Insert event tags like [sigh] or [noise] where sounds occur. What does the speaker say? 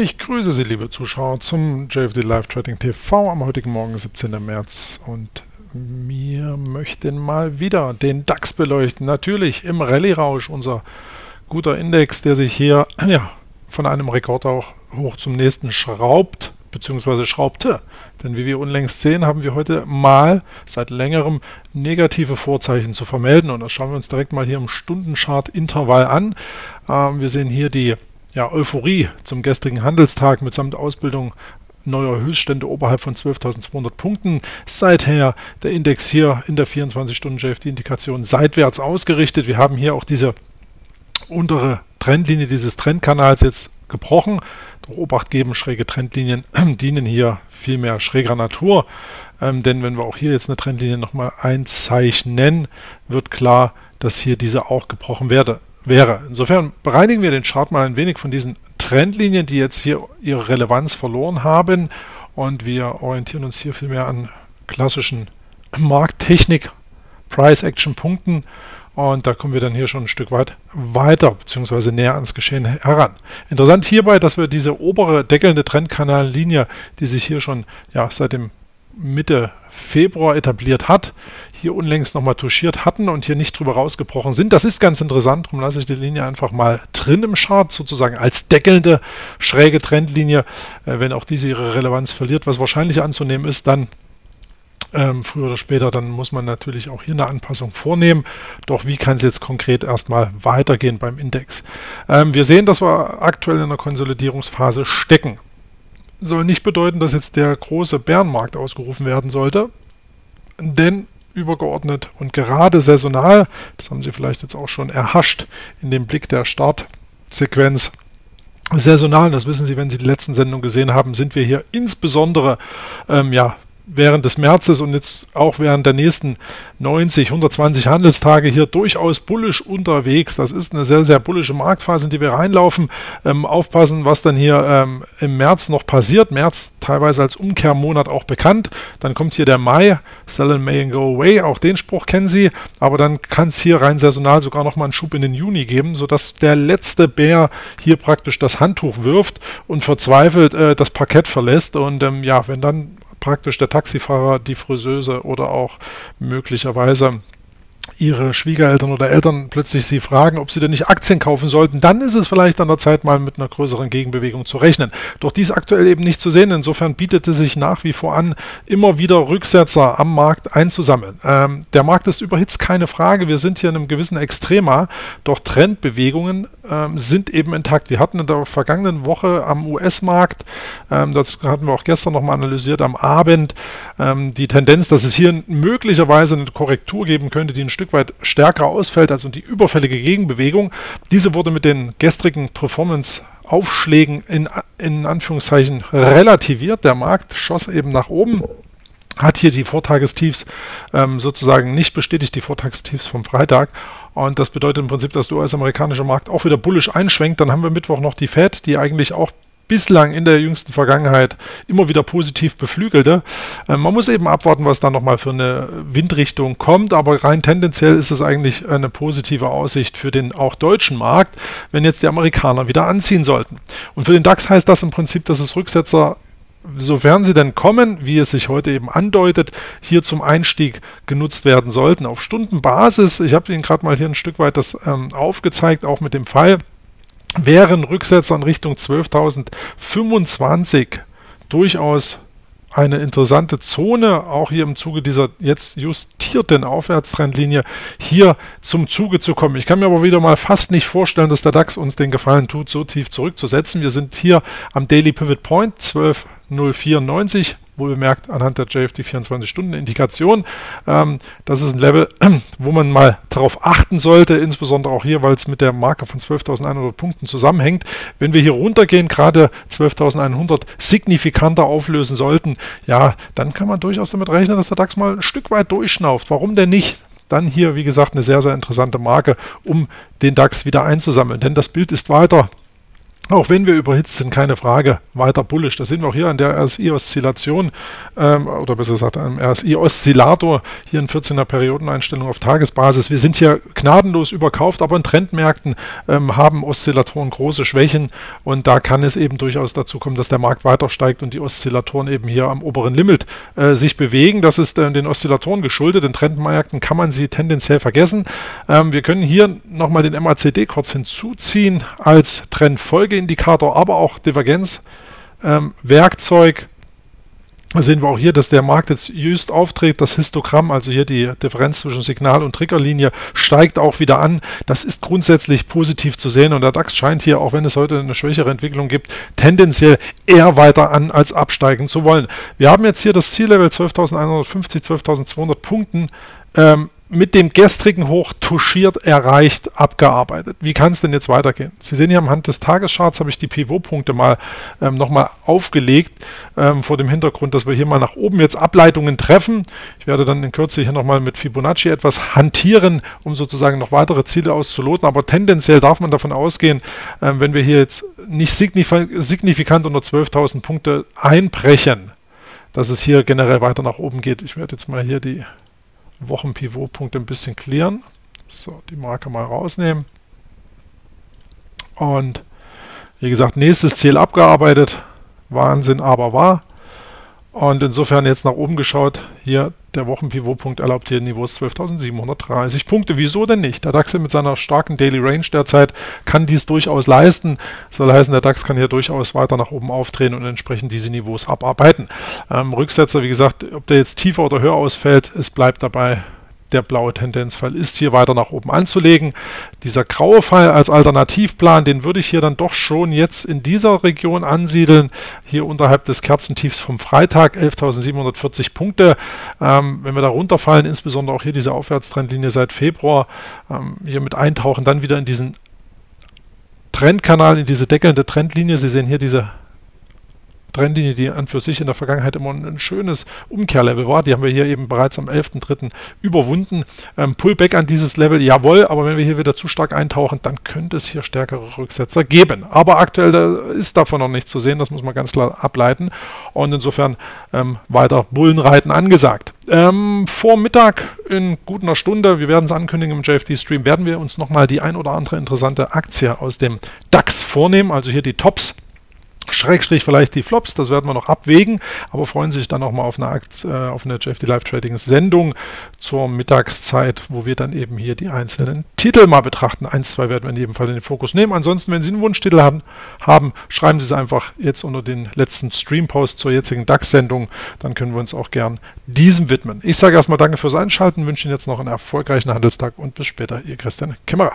Ich grüße Sie, liebe Zuschauer, zum JFD Live Trading TV am heutigen Morgen, 17. März. Und wir möchten mal wieder den DAX beleuchten. Natürlich im Rallye-Rausch, unser guter Index, der sich hier ja, von einem Rekord auch hoch zum nächsten schraubt, beziehungsweise schraubte. Denn wie wir unlängst sehen, haben wir heute mal seit längerem negative Vorzeichen zu vermelden. Und das schauen wir uns direkt mal hier im Stundenchart-Intervall an. Ähm, wir sehen hier die ja, Euphorie zum gestrigen Handelstag mitsamt Ausbildung neuer Höchststände oberhalb von 12.200 Punkten. Seither der Index hier in der 24-Stunden-JFD-Indikation seitwärts ausgerichtet. Wir haben hier auch diese untere Trendlinie dieses Trendkanals jetzt gebrochen. Doch Obacht geben, schräge Trendlinien [clears throat] dienen hier vielmehr schräger Natur. Ähm, denn wenn wir auch hier jetzt eine Trendlinie nochmal einzeichnen, wird klar, dass hier diese auch gebrochen werde wäre. Insofern bereinigen wir den Chart mal ein wenig von diesen Trendlinien, die jetzt hier ihre Relevanz verloren haben und wir orientieren uns hier vielmehr an klassischen Markttechnik, Price-Action-Punkten und da kommen wir dann hier schon ein Stück weit weiter bzw. näher ans Geschehen heran. Interessant hierbei, dass wir diese obere deckelnde Trendkanallinie, die sich hier schon ja, seit dem Mitte Februar etabliert hat, hier unlängst nochmal touchiert hatten und hier nicht drüber rausgebrochen sind. Das ist ganz interessant, darum lasse ich die Linie einfach mal drin im Chart, sozusagen als deckelnde schräge Trendlinie. Äh, wenn auch diese ihre Relevanz verliert, was wahrscheinlich anzunehmen ist, dann ähm, früher oder später, dann muss man natürlich auch hier eine Anpassung vornehmen. Doch wie kann es jetzt konkret erstmal weitergehen beim Index? Ähm, wir sehen, dass wir aktuell in einer Konsolidierungsphase stecken soll nicht bedeuten, dass jetzt der große Bärenmarkt ausgerufen werden sollte, denn übergeordnet und gerade saisonal, das haben Sie vielleicht jetzt auch schon erhascht in dem Blick der Startsequenz, saisonal, das wissen Sie, wenn Sie die letzten Sendungen gesehen haben, sind wir hier insbesondere ähm, ja, während des Märzes und jetzt auch während der nächsten 90, 120 Handelstage hier durchaus bullisch unterwegs. Das ist eine sehr, sehr bullische Marktphase, in die wir reinlaufen. Ähm, aufpassen, was dann hier ähm, im März noch passiert. März teilweise als Umkehrmonat auch bekannt. Dann kommt hier der Mai, Sell in May and Go Away. Auch den Spruch kennen Sie. Aber dann kann es hier rein saisonal sogar nochmal einen Schub in den Juni geben, sodass der letzte Bär hier praktisch das Handtuch wirft und verzweifelt äh, das Parkett verlässt. Und ähm, ja, wenn dann praktisch der Taxifahrer, die Friseuse oder auch möglicherweise ihre Schwiegereltern oder Eltern plötzlich sie fragen, ob sie denn nicht Aktien kaufen sollten, dann ist es vielleicht an der Zeit, mal mit einer größeren Gegenbewegung zu rechnen. Doch dies aktuell eben nicht zu sehen. Insofern bietet es sich nach wie vor an, immer wieder Rücksetzer am Markt einzusammeln. Ähm, der Markt ist überhitzt, keine Frage. Wir sind hier in einem gewissen Extrema, doch Trendbewegungen ähm, sind eben intakt. Wir hatten in der vergangenen Woche am US-Markt, ähm, das hatten wir auch gestern nochmal analysiert, am Abend ähm, die Tendenz, dass es hier möglicherweise eine Korrektur geben könnte, die ein Stück weit stärker ausfällt als die überfällige Gegenbewegung. Diese wurde mit den gestrigen Performance Aufschlägen in, in Anführungszeichen relativiert. Der Markt schoss eben nach oben hat hier die Vortagestiefs ähm, sozusagen nicht bestätigt, die Vortagestiefs vom Freitag. Und das bedeutet im Prinzip, dass der US-amerikanische Markt auch wieder bullisch einschwenkt. Dann haben wir Mittwoch noch die Fed, die eigentlich auch bislang in der jüngsten Vergangenheit immer wieder positiv beflügelte. Äh, man muss eben abwarten, was da nochmal für eine Windrichtung kommt, aber rein tendenziell ist es eigentlich eine positive Aussicht für den auch deutschen Markt, wenn jetzt die Amerikaner wieder anziehen sollten. Und für den DAX heißt das im Prinzip, dass es Rücksetzer sofern sie denn kommen, wie es sich heute eben andeutet, hier zum Einstieg genutzt werden sollten. Auf Stundenbasis, ich habe Ihnen gerade mal hier ein Stück weit das ähm, aufgezeigt, auch mit dem Fall, wären Rücksätze in Richtung 12.025 durchaus eine interessante Zone, auch hier im Zuge dieser jetzt justierten Aufwärtstrendlinie, hier zum Zuge zu kommen. Ich kann mir aber wieder mal fast nicht vorstellen, dass der DAX uns den Gefallen tut, so tief zurückzusetzen. Wir sind hier am Daily Pivot Point 12 094, wohl bemerkt anhand der JFD 24-Stunden-Indikation. Ähm, das ist ein Level, [clears throat] wo man mal darauf achten sollte, insbesondere auch hier, weil es mit der Marke von 12.100 Punkten zusammenhängt. Wenn wir hier runtergehen, gerade 12.100 signifikanter auflösen sollten, ja, dann kann man durchaus damit rechnen, dass der DAX mal ein Stück weit durchschnauft. Warum denn nicht? Dann hier, wie gesagt, eine sehr, sehr interessante Marke, um den DAX wieder einzusammeln. Denn das Bild ist weiter auch wenn wir überhitzt sind, keine Frage, weiter bullisch. Das sehen wir auch hier an der RSI-Oszillation ähm, oder besser gesagt am RSI-Oszillator hier in 14er Periodeneinstellung auf Tagesbasis. Wir sind hier gnadenlos überkauft, aber in Trendmärkten ähm, haben Oszillatoren große Schwächen und da kann es eben durchaus dazu kommen, dass der Markt weiter steigt und die Oszillatoren eben hier am oberen Limit äh, sich bewegen. Das ist äh, den Oszillatoren geschuldet. In Trendmärkten kann man sie tendenziell vergessen. Ähm, wir können hier nochmal den MACD kurz hinzuziehen als Trendfolgeindikator, aber auch Divergenz ähm, sehen wir auch hier, dass der Markt jetzt just auftritt. Das Histogramm, also hier die Differenz zwischen Signal- und Triggerlinie, steigt auch wieder an. Das ist grundsätzlich positiv zu sehen und der DAX scheint hier, auch wenn es heute eine schwächere Entwicklung gibt, tendenziell eher weiter an als absteigen zu wollen. Wir haben jetzt hier das Ziellevel 12.150, 12.200 Punkten. Ähm, mit dem gestrigen Hoch touchiert, erreicht, abgearbeitet. Wie kann es denn jetzt weitergehen? Sie sehen hier am Hand des Tagescharts habe ich die Pivot-Punkte mal ähm, nochmal aufgelegt, ähm, vor dem Hintergrund, dass wir hier mal nach oben jetzt Ableitungen treffen. Ich werde dann in Kürze hier nochmal mit Fibonacci etwas hantieren, um sozusagen noch weitere Ziele auszuloten. Aber tendenziell darf man davon ausgehen, ähm, wenn wir hier jetzt nicht signifikant unter 12.000 Punkte einbrechen, dass es hier generell weiter nach oben geht. Ich werde jetzt mal hier die Wochenpivotpunkte ein bisschen klären. So, die Marke mal rausnehmen. Und wie gesagt, nächstes Ziel abgearbeitet. Wahnsinn, aber wahr. Und insofern jetzt nach oben geschaut, hier der Wochenpivotpunkt erlaubt hier Niveaus 12.730 Punkte. Wieso denn nicht? Der DAX mit seiner starken Daily Range derzeit kann dies durchaus leisten. Soll heißen, der DAX kann hier durchaus weiter nach oben aufdrehen und entsprechend diese Niveaus abarbeiten. Ähm, Rücksetzer, wie gesagt, ob der jetzt tiefer oder höher ausfällt, es bleibt dabei der blaue Tendenzfall ist hier weiter nach oben anzulegen. Dieser graue Pfeil als Alternativplan, den würde ich hier dann doch schon jetzt in dieser Region ansiedeln. Hier unterhalb des Kerzentiefs vom Freitag, 11.740 Punkte. Ähm, wenn wir da runterfallen, insbesondere auch hier diese Aufwärtstrendlinie seit Februar, ähm, hier mit eintauchen, dann wieder in diesen Trendkanal, in diese deckelnde Trendlinie. Sie sehen hier diese Trendlinie, die an für sich in der Vergangenheit immer ein schönes Umkehrlevel war. Die haben wir hier eben bereits am 11.3. überwunden. Ähm, Pullback an dieses Level, jawohl, aber wenn wir hier wieder zu stark eintauchen, dann könnte es hier stärkere Rücksetzer geben. Aber aktuell da ist davon noch nichts zu sehen, das muss man ganz klar ableiten. Und insofern ähm, weiter Bullenreiten angesagt. Ähm, vor in gut einer Stunde, wir werden es ankündigen im JFD-Stream, werden wir uns nochmal die ein oder andere interessante Aktie aus dem DAX vornehmen, also hier die Tops Schrägstrich vielleicht die Flops, das werden wir noch abwägen, aber freuen Sie sich dann auch mal auf eine, Akt, äh, auf eine JFD Live Trading Sendung zur Mittagszeit, wo wir dann eben hier die einzelnen Titel mal betrachten. Eins, zwei werden wir in jedem Fall in den Fokus nehmen. Ansonsten, wenn Sie einen Wunschtitel haben, haben schreiben Sie es einfach jetzt unter den letzten Stream-Post zur jetzigen DAX-Sendung, dann können wir uns auch gern diesem widmen. Ich sage erstmal danke fürs Einschalten, wünsche Ihnen jetzt noch einen erfolgreichen Handelstag und bis später, Ihr Christian Kimmerer.